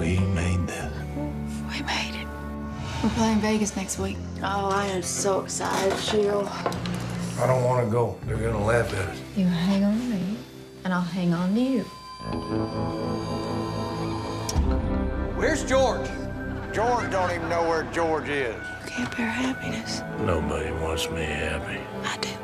We made this. We made it. We're playing Vegas next week. Oh, I am so excited, Cheryl. I don't want to go. They're going to laugh at us. You hang on to me, and I'll hang on to you. Where's George? George don't even know where George is. You can't bear happiness. Nobody wants me happy. I do.